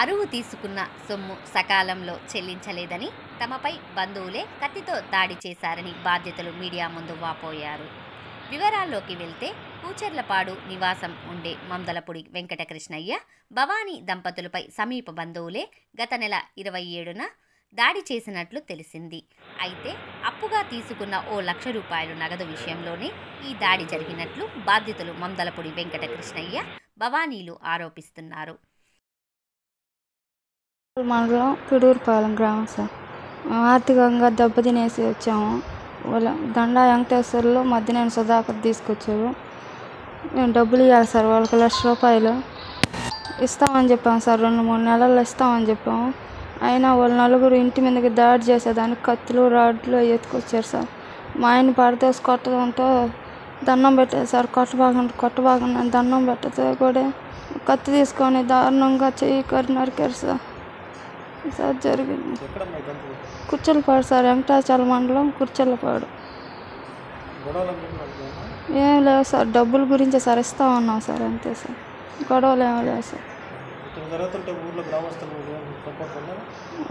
అరువు తీసుకున్న సొమ్ము సకాలంలో చెల్లించలేదని తమపై బంధువులే కత్తితో దాడి చేశారని బాధ్యతలు మీడియా ముందు వాపోయారు. వివరాల్లోకి వెళ్తే కూచర్లపాడు నివాసం ఉండే మందలపూడి వెంకటకృష్ణయ్య భవానీ దంపతులపై సమీప బంధువులే గత నెల ఇరవై ఏడున దాడి చేసినట్లు తెలిసింది. అయితే అప్పుగా తీసుకున్న ఓ లక్ష రూపాయలు నగదు విషయంలోనే ఈ దాడి జరిగినట్లు బాధితులు మందలపూడి వెంకటకృష్ణయ్య భవానీలు ఆరోపిస్తున్నారు. మండలం పిడూరుపాలెం గ్రామం సార్. ఆర్థికంగా దెబ్బతినేసి వచ్చాము. వాళ్ళ దండా వెంకటేశ్వర్లు మధ్యనేని సుధాకర్ తీసుకొచ్చారు. మేము డబ్బులు ఇవ్వాలి సార్ వాళ్ళకి లక్ష రూపాయలు. ఇస్తామని చెప్పాము సార్ రెండు మూడు నెలల్లో ఇస్తామని చెప్పాము. అయినా వాళ్ళ నలుగురు ఇంటి మీదకి దాడి చేసేదానికి కత్తులు రాడ్లు ఎత్తుకొచ్చారు సార్. మా ఆయన పడదేసి కొట్టడంతో దండం పెట్టారు సార్. కొట్టబాగండి కొట్టబాగండి దండం పెట్టితే కూడా కత్తి తీసుకొని దారుణంగా చెయ్యి కరి నరికారు సార్. సార్ జరిగింది. కుర్చలపాడు సార్ వెంకటాచల మండలం కుర్చలపాడు. ఏం లేవు సార్ డబ్బుల గురించే సార్ ఇస్తామన్నాం సార్ అంతే సార్. గొడవలు ఏమీ లేవు సార్.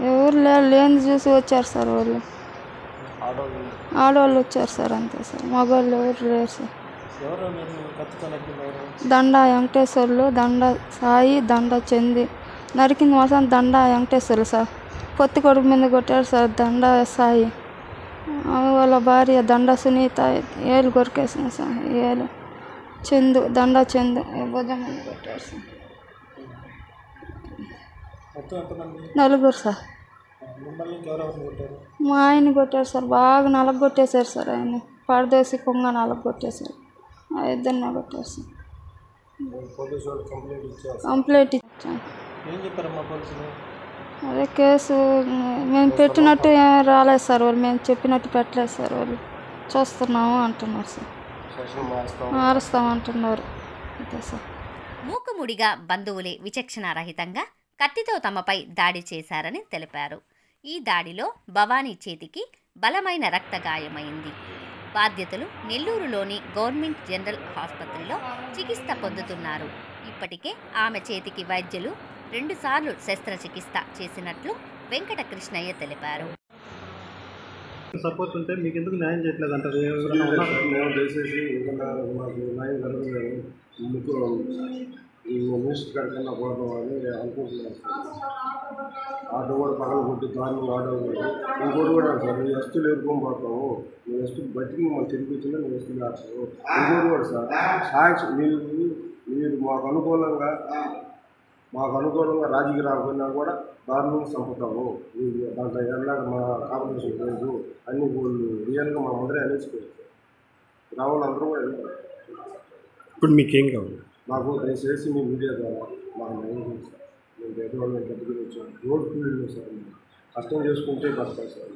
ఎవరు లేరు లేని చూసి వచ్చారు సార్ వాళ్ళు ఆడవాళ్ళు వచ్చారు సార్ అంతే సార్. మగవాళ్ళు ఎవరు లేరు సార్. దండా వెంకటేశ్వర్లు దండ సాయి దండ చంది. నరికింది మాత్రం దండా వెంకటేశ్వర్లు సార్. పొత్తి కొడుకు మీద కొట్టారు సార్ దండ సాయి. వాళ్ళ భార్య దండ సునీత ఏలు కొరికేసింది సార్ ఏలు. చందు దండ చందు భుజం మీద కొట్టారు సార్. నలుగురు సార్. మా ఆయన కొట్టారు సార్ బాగా నలగొట్టేశారు సార్ ఆయన. పరదేశి కొంగ నలగొట్టేశారు. ఆ ఇద్దరిని సార్ కంప్లైంట్ ఇచ్చాను. ఏం చెప్పారమ్మా పోలీసులు? అదే కేసు మేము పెట్టినట్టు ఏమీ రాలేదు సార్ వాళ్ళు మేము చెప్పినట్టు పెట్టలేదు సార్ వాళ్ళు. చూస్తున్నాము అంటున్నారు సార్. మారుస్తామంటున్నారు అంతే సార్. మూకుముడిగా బంధువులే విచక్షణారహితంగా కత్తితో తమపై దాడి చేశారని తెలిపారు. ఈ దాడిలో భవానీ చేతికి బలమైన రక్తగాయమైంది. బాధ్యతలు నెల్లూరులోని గవర్నమెంట్ జనరల్ ఆసుపత్రిలో చికిత్స పొందుతున్నారు. ఇప్పటికే ఆమె చేతికి వైద్యులు రెండుసార్లు శస్త్రచికిత్స చేసినట్లు వెంకట కృష్ణయ్య తెలిపారు. సపోర్ట్ ఉంటే మీకు ఎందుకు న్యాయం చేయట్లేదు అంటారు? మేము దయచేసి న్యాయం జరగదని మీకు ఈ మినిస్టర్ గారి కన్నా పోవడం అని అనుకుంటున్నాను. ఆటో కూడా పగల కొట్టి దారుణంగా ఆటో ఇంకోటి కూడా సార్ మీ వస్తువులు ఎదుర్కొని పోతాము మీ వస్తువులు బతికి మమ్మల్ని తిరిగి వచ్చినా మీ వస్తువులు ఆడతాము ఇంకోటి కూడా సార్ సాక్షి మీరు మీరు మాకు అనుకూలంగా మాకు అనుకూలంగా రాజకీయ రాకపోయినా కూడా చంపుతాము ఇది దాంట్లో ఎలాగ మా కాంపిటీషన్ లేదు. అన్ని వాళ్ళు రియల్గా మా అందరూ అనేసిపోయారు గ్రామంలో అందరూ కూడా వెళ్ళారు. ఇప్పుడు మీకేం కావాలి? మాకు దయచేసి మీ మీడియా ద్వారా మాకు న్యాయం చేయండి సార్ మేము పేదవాళ్ళని దగ్గరికి వచ్చాము రోడ్ కూలీలు సార్. కష్టం చేసుకుంటే బతకాలి సార్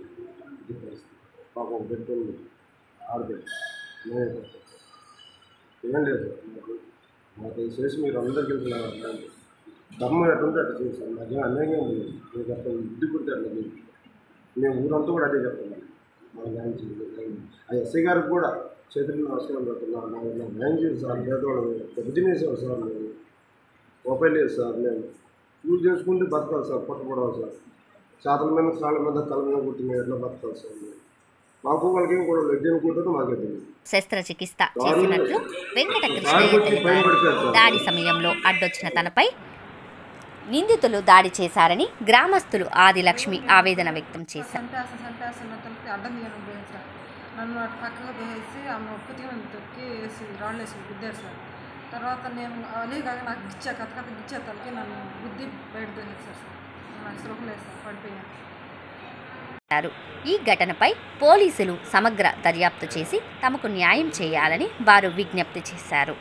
ఇది పరిస్థితి. మాకు ఒక బిడ్డ ఉంది. ఆడబిడ్డ మేమే. ఏం లేదు. మాకు మాకు దయచేసి మీరు అందరికీ వెళ్తున్నారు ధర్మం ఎటువంటి అట్లా చేయండి సార్ మాకేం అన్యాయం లేదు మీరు అట్లా బుద్ధి పుడితే అట్లా లేదు మేము ఊరంతా కూడా అదే చెప్తున్నాం మా న్యాయం చేయండి ఆ ఎస్ఐ గారికి కూడా చేతులు నమస్కారం పెడుతున్నాను. నాకు నాకు న్యాయం చేయండి సార్ పేదవాళ్ళు పొద్దునేసాం సార్ మేము రూపాయలు లేదు సార్ మేము కూలి చేసుకుంటే బతకాలి సార్ పట్టుకోవడాలి సార్. చేతల మీద కాళ్ళ మీద తల మీద కుట్టి మేము ఎట్లా బతకాలి సార్ మేము మాకు వాళ్ళకి కూడా లేదు. అనుకుంటుందో మాకే తెలియదు. శస్త్రచికిత్స చేసినట్లు వెంకట కృష్ణయ్య తెలిపారు. దాడి సమయంలో అడ్డొచ్చిన తనపై నిందితులు దాడి చేశారని గ్రామస్తులు ఆదిలక్ష్మి ఆవేదన వ్యక్తం చేశారు. నన్ను అటు తీసేసి ఆమె ఒప్పుతి నన్ను తొక్కి వేసి రాళ్ళు వేసి గుద్దారు సార్. తర్వాత నేను అలీగాక నాకు గిచ్చా కథ కథ గిచ్చే తలకి నన్ను బుద్ధి బయట తీసేసారు సార్. నాకు పడిపోయాను. ఈ ఘటనపై పోలీసులు సమగ్ర దర్యాప్తు చేసి తమకు న్యాయం చేయాలని వారు విజ్ఞప్తి చేశారు.